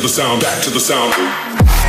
the sound, back to the sound.